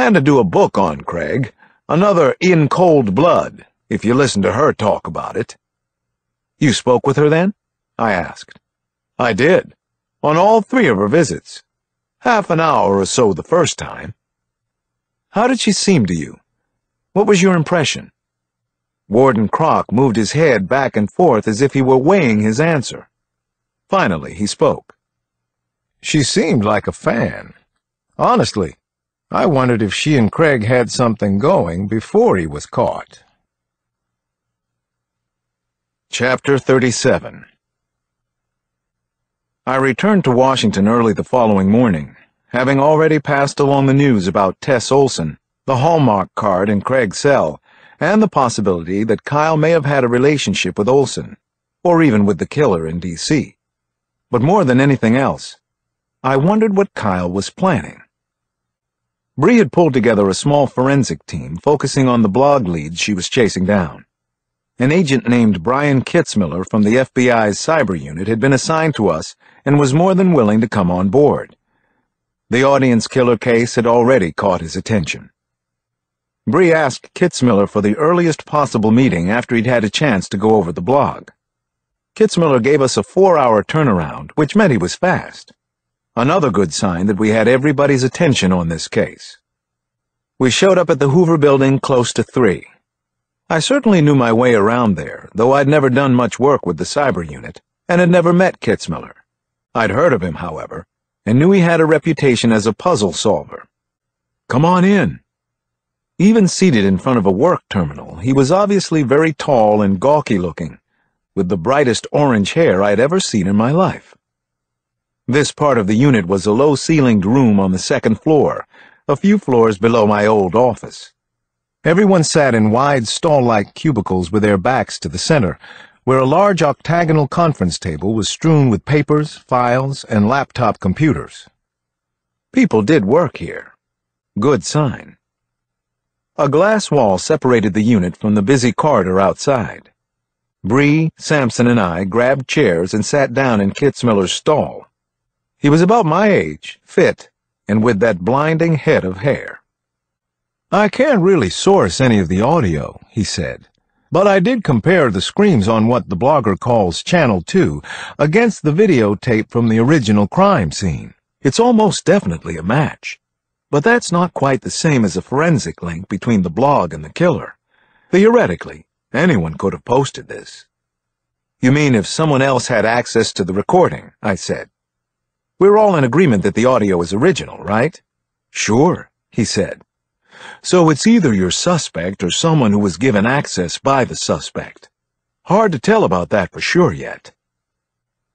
Plan to do a book on Craig, another In Cold Blood, if you listen to her talk about it. You spoke with her then? I asked. I did, on all three of her visits. Half an hour or so the first time. How did she seem to you? What was your impression? Warden Croc moved his head back and forth as if he were weighing his answer. Finally, he spoke. She seemed like a fan. Honestly, I wondered if she and Craig had something going before he was caught. Chapter 37 I returned to Washington early the following morning, having already passed along the news about Tess Olson, the Hallmark card in Craig's cell, and the possibility that Kyle may have had a relationship with Olson, or even with the killer in D.C. But more than anything else, I wondered what Kyle was planning. Bree had pulled together a small forensic team focusing on the blog leads she was chasing down. An agent named Brian Kitzmiller from the FBI's cyber unit had been assigned to us and was more than willing to come on board. The audience killer case had already caught his attention. Bree asked Kitzmiller for the earliest possible meeting after he'd had a chance to go over the blog. Kitzmiller gave us a four-hour turnaround, which meant he was fast. Another good sign that we had everybody's attention on this case. We showed up at the Hoover building close to three. I certainly knew my way around there, though I'd never done much work with the cyber unit, and had never met Kitzmiller. I'd heard of him, however, and knew he had a reputation as a puzzle solver. Come on in. Even seated in front of a work terminal, he was obviously very tall and gawky-looking, with the brightest orange hair I'd ever seen in my life. This part of the unit was a low-ceilinged room on the second floor, a few floors below my old office. Everyone sat in wide stall-like cubicles with their backs to the center, where a large octagonal conference table was strewn with papers, files, and laptop computers. People did work here. Good sign. A glass wall separated the unit from the busy corridor outside. Bree, Sampson, and I grabbed chairs and sat down in Kitzmiller's stall. He was about my age, fit, and with that blinding head of hair. I can't really source any of the audio, he said, but I did compare the screams on what the blogger calls Channel 2 against the videotape from the original crime scene. It's almost definitely a match. But that's not quite the same as a forensic link between the blog and the killer. Theoretically, anyone could have posted this. You mean if someone else had access to the recording, I said. We're all in agreement that the audio is original, right? Sure, he said. So it's either your suspect or someone who was given access by the suspect. Hard to tell about that for sure yet.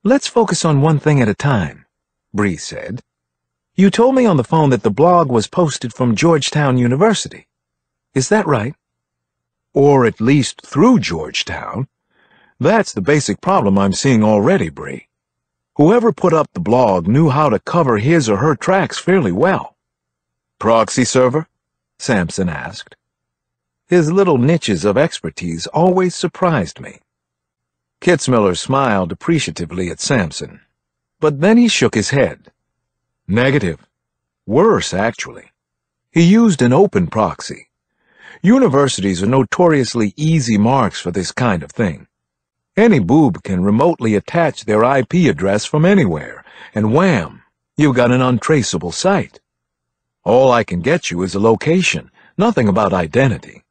Let's focus on one thing at a time, Bree said. You told me on the phone that the blog was posted from Georgetown University. Is that right? Or at least through Georgetown. That's the basic problem I'm seeing already, Bree. Whoever put up the blog knew how to cover his or her tracks fairly well. Proxy server? Sampson asked. His little niches of expertise always surprised me. Kitzmiller smiled appreciatively at Sampson, but then he shook his head. Negative. Worse, actually. He used an open proxy. Universities are notoriously easy marks for this kind of thing. Any boob can remotely attach their IP address from anywhere, and wham, you've got an untraceable site. All I can get you is a location, nothing about identity.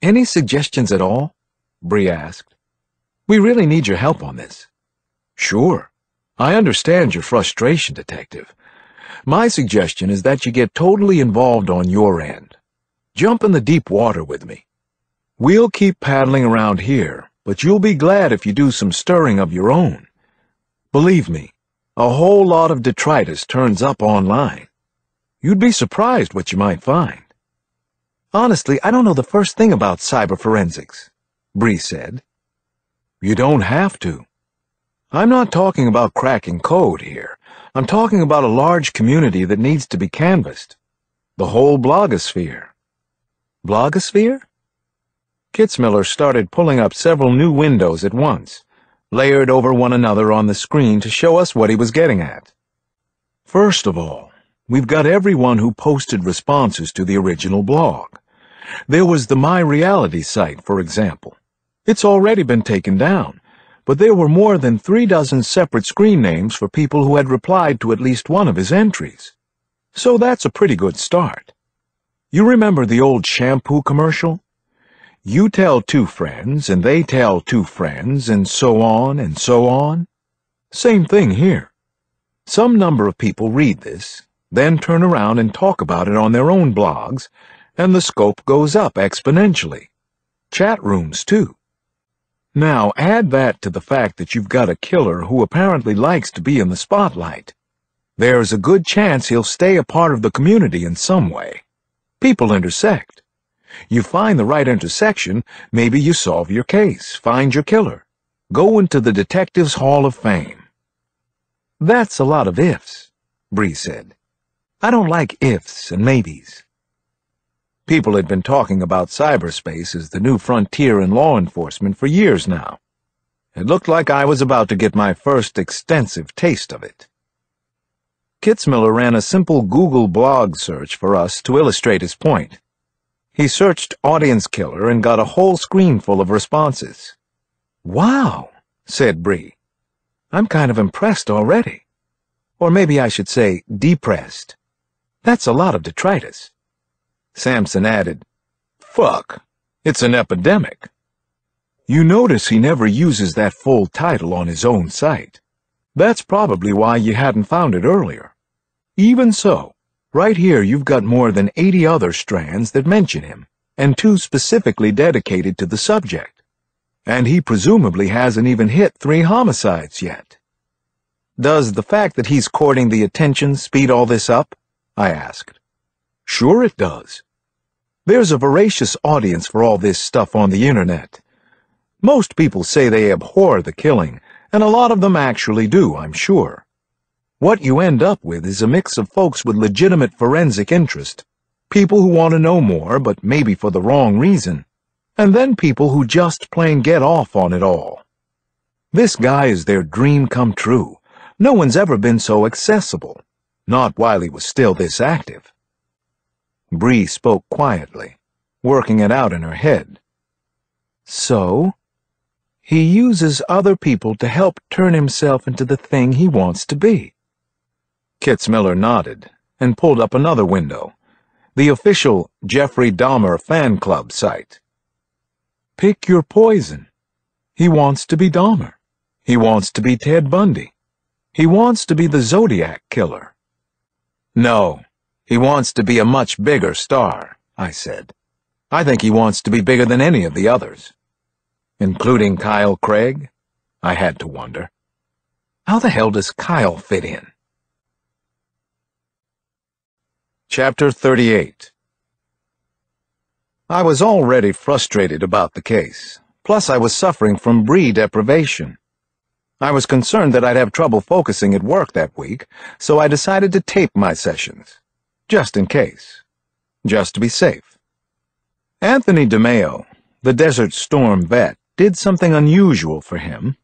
Any suggestions at all? Bree asked. We really need your help on this. Sure. I understand your frustration, Detective. My suggestion is that you get totally involved on your end. Jump in the deep water with me. We'll keep paddling around here, but you'll be glad if you do some stirring of your own. Believe me, a whole lot of detritus turns up online. You'd be surprised what you might find. Honestly, I don't know the first thing about cyber forensics, Bree said. You don't have to. I'm not talking about cracking code here. I'm talking about a large community that needs to be canvassed. The whole blogosphere. Blogosphere? Kitzmiller started pulling up several new windows at once, layered over one another on the screen to show us what he was getting at. First of all, we've got everyone who posted responses to the original blog. There was the My Reality site, for example. It's already been taken down, but there were more than three dozen separate screen names for people who had replied to at least one of his entries. So that's a pretty good start. You remember the old shampoo commercial? You tell two friends, and they tell two friends, and so on and so on. Same thing here. Some number of people read this, then turn around and talk about it on their own blogs, and the scope goes up exponentially. Chat rooms, too. Now, add that to the fact that you've got a killer who apparently likes to be in the spotlight. There's a good chance he'll stay a part of the community in some way. People intersect. You find the right intersection, maybe you solve your case, find your killer. Go into the Detectives Hall of Fame. That's a lot of ifs, Bree said. I don't like ifs and maybes. People had been talking about cyberspace as the new frontier in law enforcement for years now. It looked like I was about to get my first extensive taste of it. Kitzmiller ran a simple Google blog search for us to illustrate his point. He searched audience killer and got a whole screen full of responses. Wow, said Bree. I'm kind of impressed already. Or maybe I should say depressed. That's a lot of detritus. Sampson added, Fuck, it's an epidemic. You notice he never uses that full title on his own site. That's probably why you hadn't found it earlier. Even so, right here you've got more than 80 other strands that mention him, and two specifically dedicated to the subject. And he presumably hasn't even hit three homicides yet. Does the fact that he's courting the attention speed all this up? I asked. Sure it does. There's a voracious audience for all this stuff on the internet. Most people say they abhor the killing, and a lot of them actually do, I'm sure. What you end up with is a mix of folks with legitimate forensic interest, people who want to know more, but maybe for the wrong reason, and then people who just plain get off on it all. This guy is their dream come true. No one's ever been so accessible, not while he was still this active. Bree spoke quietly, working it out in her head. So, he uses other people to help turn himself into the thing he wants to be. Kitzmiller nodded and pulled up another window, the official Jeffrey Dahmer fan club site. Pick your poison. He wants to be Dahmer. He wants to be Ted Bundy. He wants to be the Zodiac Killer. No, he wants to be a much bigger star, I said. I think he wants to be bigger than any of the others. Including Kyle Craig? I had to wonder. How the hell does Kyle fit in? Chapter 38 I was already frustrated about the case. Plus, I was suffering from Bree deprivation. I was concerned that I'd have trouble focusing at work that week, so I decided to tape my sessions just in case, just to be safe. Anthony DeMeo, the Desert Storm vet, did something unusual for him,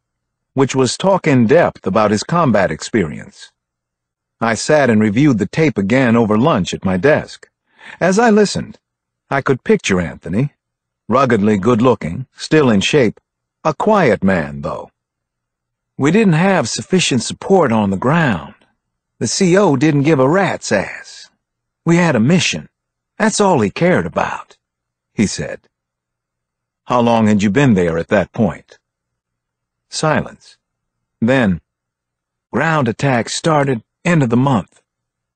which was talk in depth about his combat experience. I sat and reviewed the tape again over lunch at my desk. As I listened, I could picture Anthony, ruggedly good-looking, still in shape, a quiet man, though. We didn't have sufficient support on the ground. The CO didn't give a rat's ass. We had a mission. That's all he cared about, he said. How long had you been there at that point? Silence. Then, ground attack started end of the month.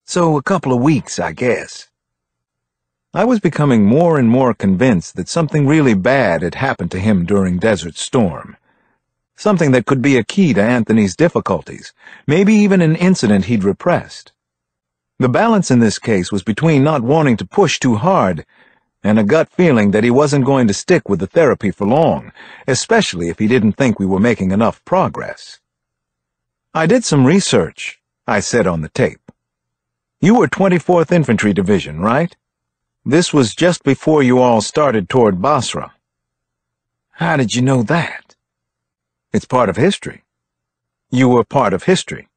So a couple of weeks, I guess. I was becoming more and more convinced that something really bad had happened to him during Desert Storm. Something that could be a key to Anthony's difficulties, maybe even an incident he'd repressed. The balance in this case was between not wanting to push too hard and a gut feeling that he wasn't going to stick with the therapy for long, especially if he didn't think we were making enough progress. I did some research, I said on the tape. You were 24th Infantry Division, right? This was just before you all started toward Basra. How did you know that? It's part of history. You were part of history.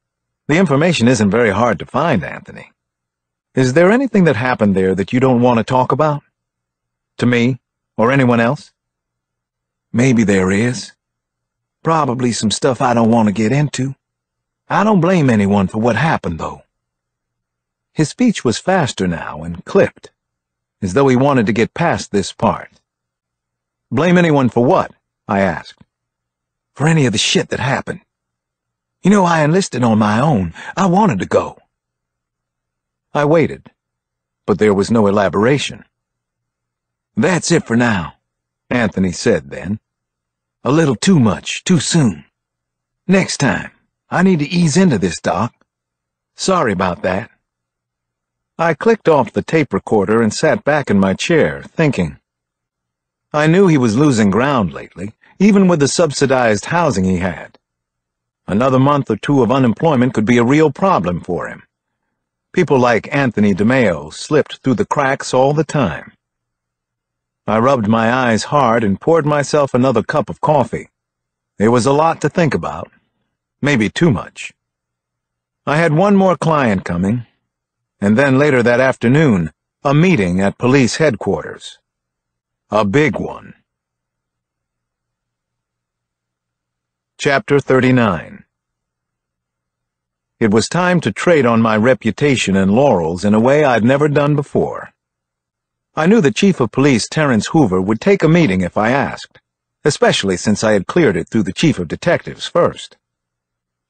The information isn't very hard to find, Anthony. Is there anything that happened there that you don't want to talk about? To me, or anyone else? Maybe there is. Probably some stuff I don't want to get into. I don't blame anyone for what happened, though. His speech was faster now and clipped, as though he wanted to get past this part. Blame anyone for what? I asked. For any of the shit that happened. You know, I enlisted on my own. I wanted to go. I waited, but there was no elaboration. That's it for now, Anthony said then. A little too much, too soon. Next time, I need to ease into this, Doc. Sorry about that. I clicked off the tape recorder and sat back in my chair, thinking. I knew he was losing ground lately, even with the subsidized housing he had. Another month or two of unemployment could be a real problem for him. People like Anthony DeMeo slipped through the cracks all the time. I rubbed my eyes hard and poured myself another cup of coffee. There was a lot to think about. Maybe too much. I had one more client coming, and then later that afternoon, a meeting at police headquarters. A big one. Chapter 39 It was time to trade on my reputation and laurels in a way I'd never done before. I knew the Chief of Police, Terence Hoover, would take a meeting if I asked, especially since I had cleared it through the Chief of Detectives first.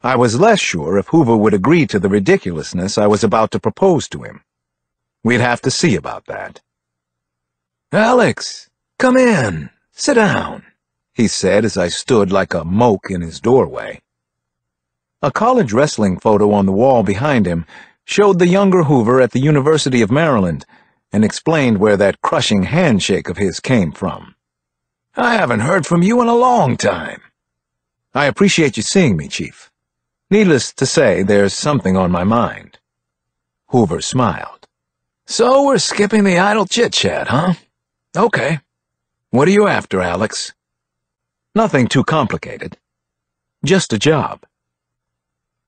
I was less sure if Hoover would agree to the ridiculousness I was about to propose to him. We'd have to see about that. Alex, come in. Sit down, he said as I stood like a moke in his doorway. A college wrestling photo on the wall behind him showed the younger Hoover at the University of Maryland, and explained where that crushing handshake of his came from. I haven't heard from you in a long time. I appreciate you seeing me, Chief. Needless to say, there's something on my mind. Hoover smiled. So we're skipping the idle chit-chat, huh? Okay. What are you after, Alex? Nothing too complicated. Just a job.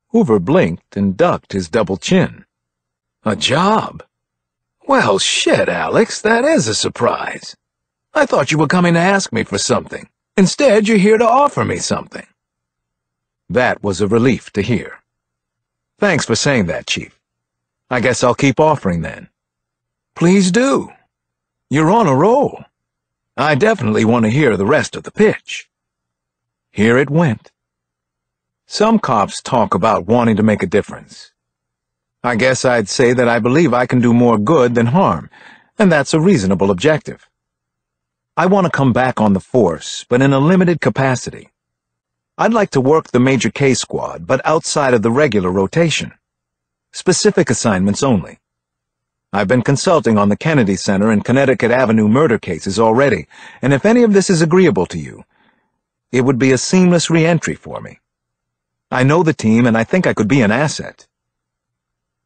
Hoover blinked and ducked his double chin. A job? Well, shit, Alex, that is a surprise. I thought you were coming to ask me for something. Instead, you're here to offer me something. That was a relief to hear. Thanks for saying that, Chief. I guess I'll keep offering then. Please do. You're on a roll. I definitely want to hear the rest of the pitch. Here it went. Some cops talk about wanting to make a difference. I guess I'd say that I believe I can do more good than harm, and that's a reasonable objective. I want to come back on the force, but in a limited capacity. I'd like to work the Major Case squad, but outside of the regular rotation. Specific assignments only. I've been consulting on the Kennedy Center and Connecticut Avenue murder cases already, and if any of this is agreeable to you, it would be a seamless re-entry for me. I know the team, and I think I could be an asset.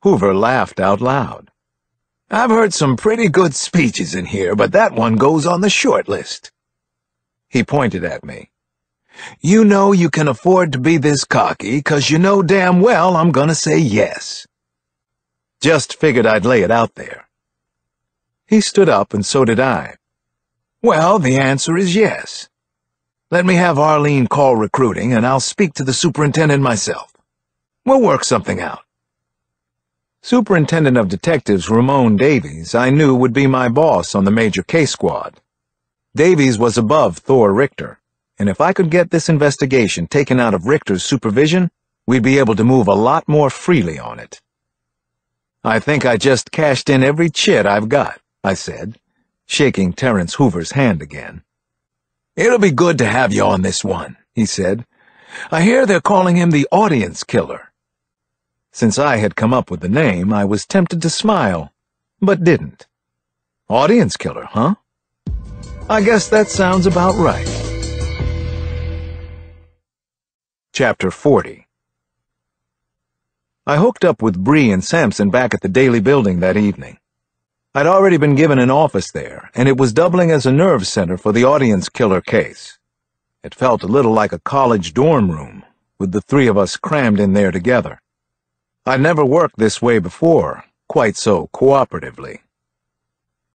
Hoover laughed out loud. I've heard some pretty good speeches in here, but that one goes on the short list. He pointed at me. You know you can afford to be this cocky, 'cause you know damn well I'm gonna say yes. Just figured I'd lay it out there. He stood up, and so did I. Well, the answer is yes. Let me have Arlene call recruiting, and I'll speak to the superintendent myself. We'll work something out. Superintendent of Detectives Ramon Davies I knew would be my boss on the Major Case squad. Davies was above Thor Richter, and if I could get this investigation taken out of Richter's supervision, we'd be able to move a lot more freely on it. I think I just cashed in every chit I've got, I said, shaking Terence Hoover's hand again. It'll be good to have you on this one, he said. I hear they're calling him the audience killer. Since I had come up with the name, I was tempted to smile, but didn't. Audience killer, huh? I guess that sounds about right. Chapter 40 I hooked up with Bree and Sampson back at the Daly Building that evening. I'd already been given an office there, and it was doubling as a nerve center for the audience killer case. It felt a little like a college dorm room, with the three of us crammed in there together. I'd never worked this way before, quite so cooperatively.